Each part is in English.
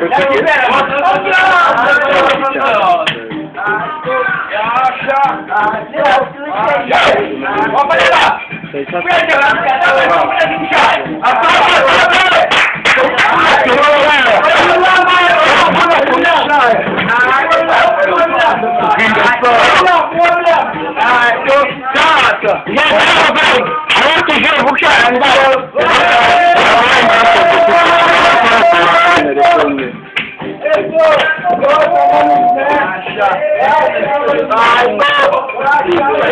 Я не знаю, я не знаю, я не знаю, Vai, vai!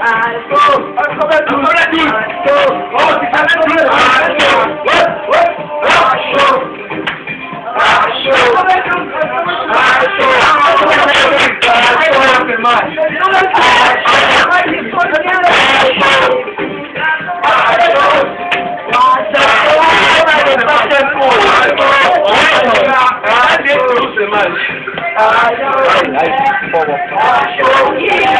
alto, ahora sí, I oh, si sale I número alto, alto, I know. I know. I know.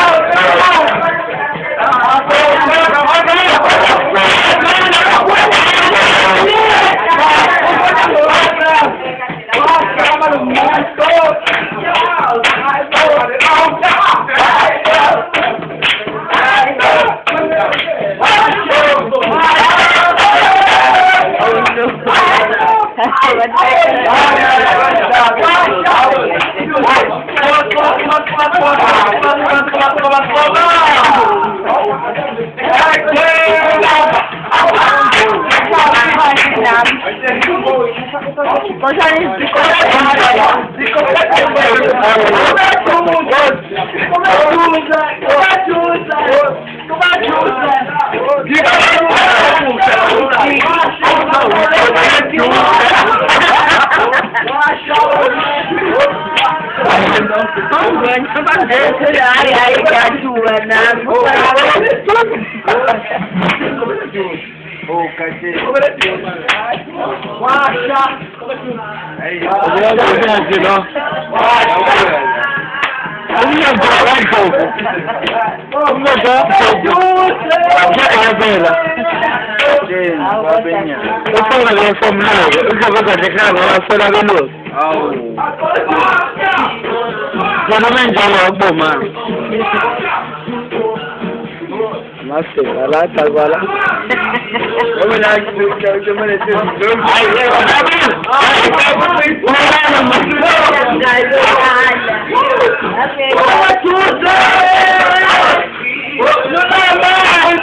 Ai, ai, que a Joana... Ou kaje nye kacen. Ou kake nou sab mone kade. O feling no Dono. Paki rou k vye nan kamban w sa sej. A fena ga li bomelan ke li sa fena teimportantan wtoko vye la sola de fir. Wan nan menchang wan bak bom man. I wala, wala. Wala, ikaw siya man ito. Ay, wala na! Wala na, Okay. Wala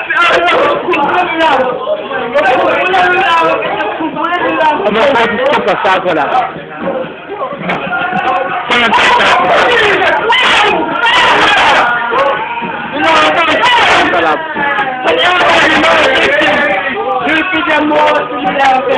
na, Ama, pode se passar agora. Fala, Yo, no, no, no, no, no, no, no,